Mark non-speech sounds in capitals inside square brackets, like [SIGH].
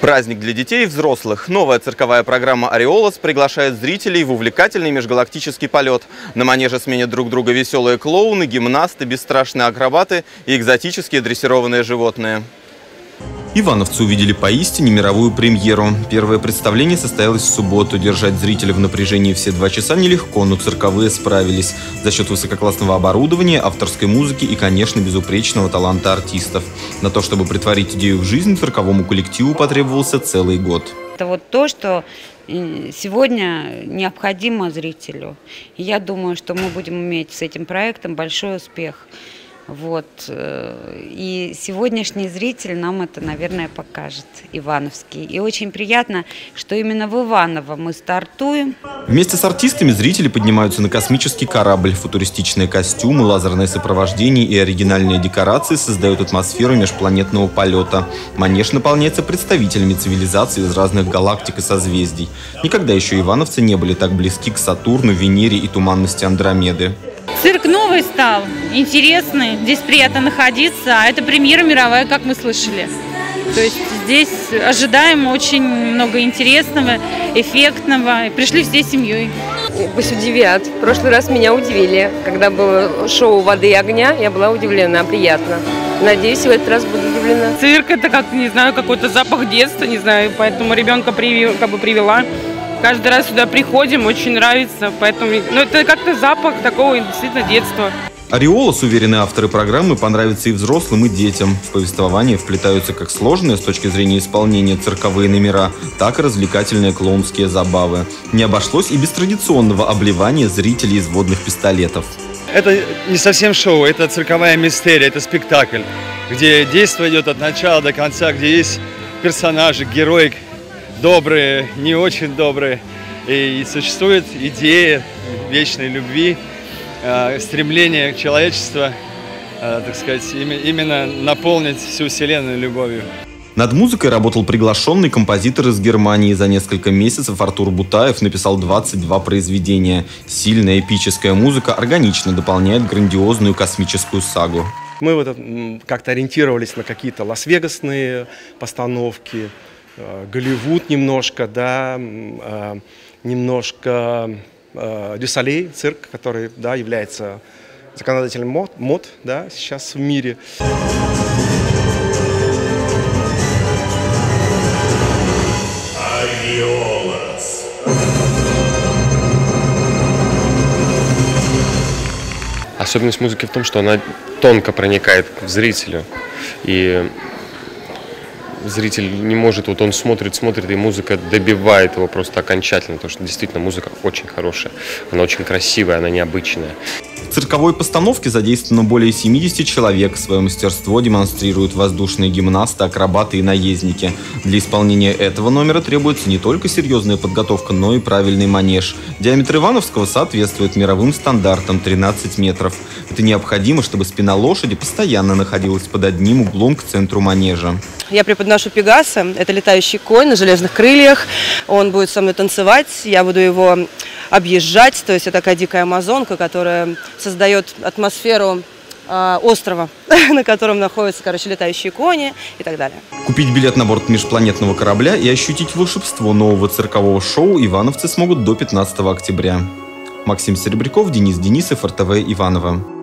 Праздник для детей и взрослых. Новая цирковая программа «Ореолос» приглашает зрителей в увлекательный межгалактический полет. На манеже сменят друг друга веселые клоуны, гимнасты, бесстрашные акробаты и экзотические дрессированные животные. Ивановцы увидели поистине мировую премьеру. Первое представление состоялось в субботу. Держать зрителя в напряжении все два часа нелегко, но цирковые справились. За счет высококлассного оборудования, авторской музыки и, конечно, безупречного таланта артистов. На то, чтобы притворить идею в жизнь, цирковому коллективу потребовался целый год. Это вот то, что э, сегодня необходимо зрителю. Я думаю, что мы будем иметь с этим проектом большой успех. Вот. Э, и сегодняшний зритель нам это, наверное, покажет, Ивановский. И очень приятно, что именно в Иваново мы стартуем. Вместе с артистами зрители поднимаются на космический корабль. Футуристичные костюмы, лазерное сопровождение и оригинальные декорации создают атмосферу межпланетного полета. Манеж наполняется представителями цивилизаций из разных галактик и созвездий. Никогда еще ивановцы не были так близки к Сатурну, Венере и туманности Андромеды. Цирк новый стал, интересный, здесь приятно находиться, а это премьера мировая, как мы слышали. То есть здесь ожидаем очень много интересного, эффектного. Пришли всей семьей. Пусть удивят. В прошлый раз меня удивили. Когда было шоу «Воды и огня», я была удивлена, приятно. Надеюсь, в этот раз буду удивлена. Цирк – это, как, не знаю, какой-то запах детства, не знаю, поэтому ребенка привела, как бы привела. Каждый раз сюда приходим, очень нравится, поэтому ну, это как-то запах такого действительно детства. Ореолос, уверены авторы программы, понравится и взрослым, и детям. В повествование вплетаются как сложные с точки зрения исполнения цирковые номера, так и развлекательные клоунские забавы. Не обошлось и без традиционного обливания зрителей из водных пистолетов. Это не совсем шоу, это цирковая мистерия, это спектакль, где действие идет от начала до конца, где есть персонажи, герои, добрые, не очень добрые. И существует идея вечной любви, э, стремление человечества, э, так сказать, именно наполнить всю Вселенную любовью. Над музыкой работал приглашенный композитор из Германии. За несколько месяцев Артур Бутаев написал 22 произведения. Сильная эпическая музыка органично дополняет грандиозную космическую сагу. Мы вот как-то ориентировались на какие-то лас-вегасные постановки, Голливуд немножко, да, э, немножко э, Дюсалей, цирк, который, да, является законодателем мод, мод, да, сейчас в мире. Особенность музыки в том, что она тонко проникает в зрителю. И зритель не может, вот он смотрит, смотрит, и музыка добивает его просто окончательно, потому что действительно музыка очень хорошая, она очень красивая, она необычная. Цирковой постановке задействовано более 70 человек. Свое мастерство демонстрируют воздушные гимнасты, акробаты и наездники. Для исполнения этого номера требуется не только серьезная подготовка, но и правильный манеж. Диаметр Ивановского соответствует мировым стандартам 13 метров. Это необходимо, чтобы спина лошади постоянно находилась под одним углом к центру манежа. Я преподношу Пегаса, это летающий конь на железных крыльях. Он будет со мной танцевать, я буду его объезжать. То есть это такая дикая амазонка, которая создает атмосферу э, острова, [LAUGHS] на котором находятся, короче, летающие кони и так далее. Купить билет на борт межпланетного корабля и ощутить волшебство нового циркового шоу ивановцы смогут до 15 октября. Максим Серебряков, Денис Денисов, РТВ Иваново.